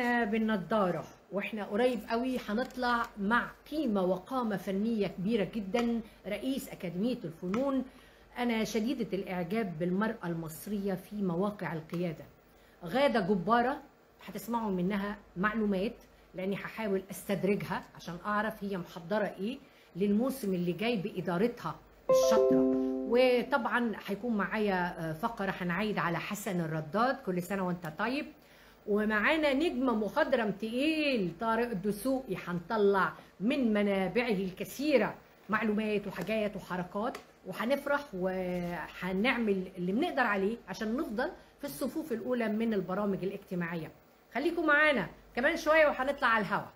بالنضارة وإحنا قريب قوي هنطلع مع قيمة وقامة فنية كبيرة جدا رئيس أكاديمية الفنون. أنا شديدة الإعجاب بالمرأة المصرية في مواقع القيادة. غادة جبارة هتسمعوا منها معلومات لأني هحاول أستدرجها عشان أعرف هي محضرة إيه للموسم اللي جاي بإدارتها الشاطرة. وطبعا هيكون معايا فقرة هنعيد على حسن الرداد كل سنة وأنت طيب. ومعانا نجم مخضرم تقيل طارق الدسوقي هنطلع من منابعه الكثيرة. معلومات وحاجات وحركات وهنفرح وهنعمل اللي بنقدر عليه عشان نفضل في الصفوف الأولى من البرامج الاجتماعية. خليكم معانا كمان شوية وهنطلع على الهوا.